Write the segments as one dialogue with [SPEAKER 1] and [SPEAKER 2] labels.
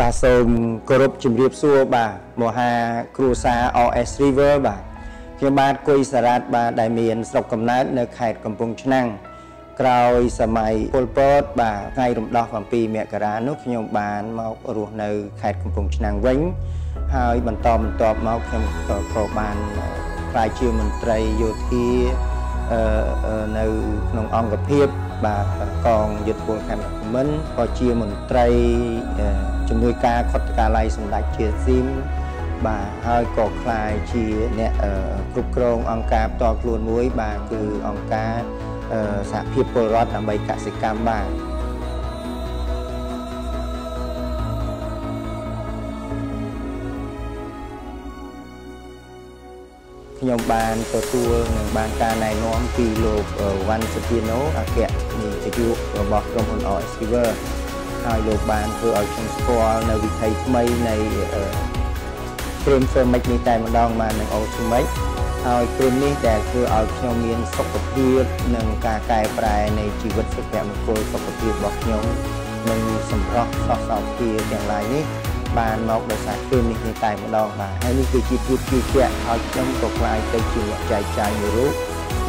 [SPEAKER 1] បាទសូមគោរពជំរាបសួរបាទមហាគ្រួសារ OS River បាទខ្ញុំបាទគុយសារ៉ាតបាទដែលមានស្រុកកំណើតនៅខេត្តកំពង់ឆ្នាំងក្រោយសម័យពលពតបាទថ្ងៃរំដោះ7មករានោះខ្ញុំបានមករស់នៅខេត្តកំពង់ឆ្នាំងវិញ ហើយបន្តបន្ទាប់មកខ្ញុំក៏ក៏បានក្លាយជាមន្ត្រីយោធានៅក្នុងអង្គភាពបាទកងយុទ្ធពលខេមរៈមិនក៏ជាមន្ត្រី ជំនួយការខុទ្ទកាល័យសម្ដេចជាស៊ីមបាទហើយក៏คล้ายជាអ្នកគ្រប់គ្រងអង្គការផ្ទាល់ខ្លួនមួយ បាទគឺអង្គការសហភាពពលរដ្ឋដើម្បីកសិកម្មបាទខ្ញុំបានទទួលនិងបានការណែនាំពីលោកវ៉ាន់សុភាណូអគ្គនាយករបស់ក្រុមហ៊ុន OS River ហើយលោកបានធ្វើឲ្យខ្ញុំស្គាល់នៅវិធីថ្មីនៃ cream Firmix នេះតែម្ដងបាននឹង Ultimate ហើយគ្រឿងនេះដែលធ្វើឲ្យខ្ញុំមានសុខភាពនិងការកែប្រែនៃជីវិតសុភមង្គលសុខភាពរបស់ខ្ញុំនិងសម្រស់សោះសោភាទាំងឡាយនេះបានមកដោយសារគ្រឿងនេះនេះតែម្ដងបាទហើយនេះគឺជាភាពជឿជាក់ហើយខ្ញុំក៏ខ្លាយទៅជាអ្នកចែកចាយមួយរូប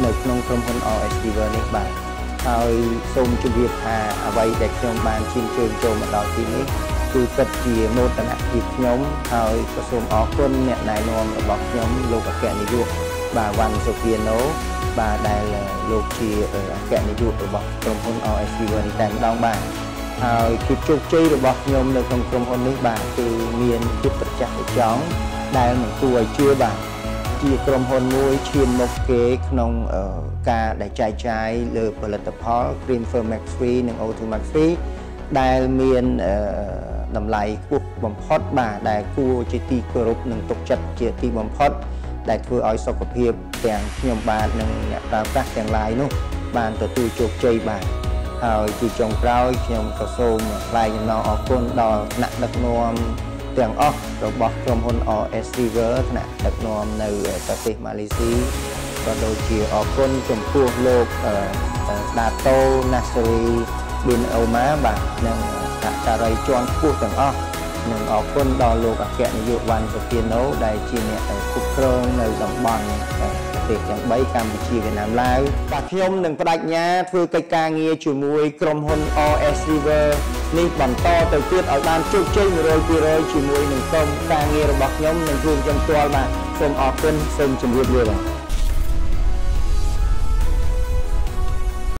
[SPEAKER 1] នៅក្នុងក្រុមហ៊ុន OS River នេះបាទ ហើយសូមជម្រាបថាអ្វីដែលខ្ញុំបានឈានជើងចូលមកដល់ទីនេះគឺពិតជាមោទនភាពខ្ញុំហើយក៏សូមអរគុណអ្នកណែនាំរបស់ខ្ញុំលោកអគ្គនាយកបាទវ៉ាន់សូហ្វីណូបាទដែលលោកជាអគ្គនាយករបស់ក្រុមហ៊ុន RSV នេះតែម្ដងបាទហើយភាពជោគជ័យរបស់ខ្ញុំនៅក្នុងក្រុមហ៊ុននេះបាទគឺមានភាពប្រចាស់ប្រចង់ដែលមិនគួរឲ្យជឿបាទ ជាក្រុមហ៊ុនមួយឈានមុខគេក្នុងការដែលចែកចាយលើផលិតផល Cream Firm Max Free និង O2 Max Free ដែលមានតម្លៃខ្ពស់បំផុតបាទដែលគួរជាទីគោរពនិងទុកចិត្តជាទីបំផុត ដែលធ្វើឲ្យសុខភាពទាំងខ្ញុំបាទនិងអ្នកប្រើប្រាស់ទាំងឡាយនោះ បានទទួលជោគជ័យបាទហើយជាចុងក្រោយខ្ញុំក៏សូមថ្លែងអំណរអគុណដល់ថ្នាក់ដឹកនាំ ទាំងអស់របស់ក្រុមហ៊ុន RS River ថ្នាក់ដឹកនាំនៅប្រទេសម៉ាឡេស៊ីក៏ដូចជាអគុណចំពោះលោកដាតូណាសរីប៊ីនអូម៉ាបាទនិងសហការីជាន់ខ្ពស់ទាំងអស់និងអរគុណដល់លោកអគ្គនាយកវ៉ាន់សុភាណូដែលជាអ្នកគ្រប់គ្រងនៅតំបន់ប្រ ទេសទាំង3កម្ពុជាវៀតណាមឡាវបាទខ្ញុំនឹងបដិញ្ញាធ្វើកិច្ចការងារជាមួយក្រុមហ៊ុន RS River នេះបន្តទៅទៀតឲ្យបានជោគជ័យ100%ជាមួយនឹងក្រុមការងាររបស់ខ្ញុំនិងរួមខ្ញុំផ្ទាល់បាទសូមអរគុណសូមជម្រាបលាបាទ